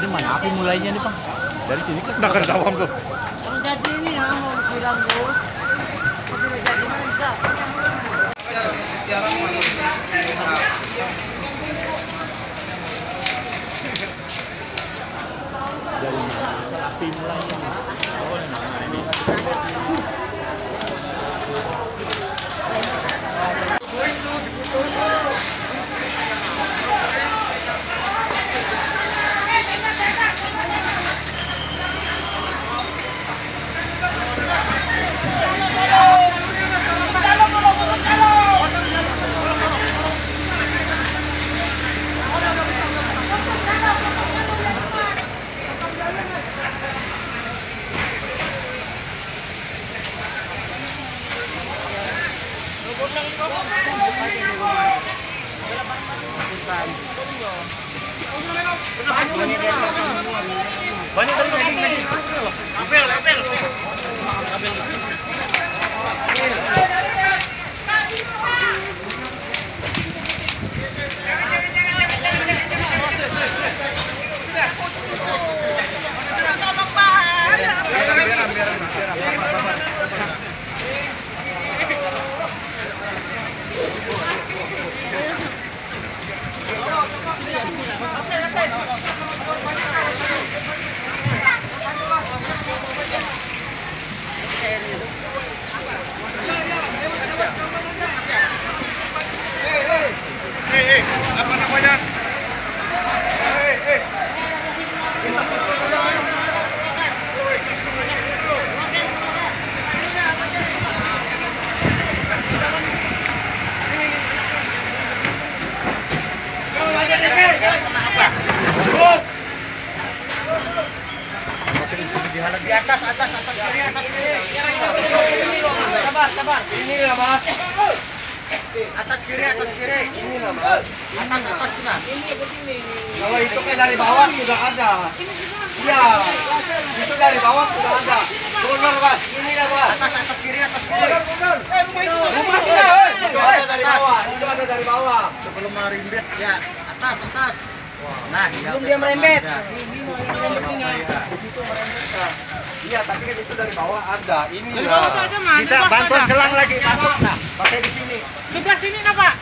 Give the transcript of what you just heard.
Dari mana api mulainya nih, Bang? Dari sini kan? Nggak tahu aku. Kalau jadi ini ya mau bisa. Dari mana api mulainya? Banyak dari Di atas, atas, atas kiri, atas kiri. Sabar, sabar. Ini lah, Mas. Atas kiri, atas kiri. Ini lah, Mas. Atas, atas sudah. Kalau itu kan dari bawah sudah ada. Iya. Itu dari bawah sudah ada. Benar, Mas. Ini lah, Mas. Atas, atas kiri, atas kiri. Rumah sudah, Itu ada dari bawah. Itu ada dari bawah. Sebelum merimbit, ya. Atas, atas. Nah, Belum dia merembet. Iya, tapi kan itu dari bawah ada. Ini Dari lah. bawah tuh ada, Mas. Kita bantuan selang lagi masuk. Nah, pakai di sini. Sebelah sini, Pak.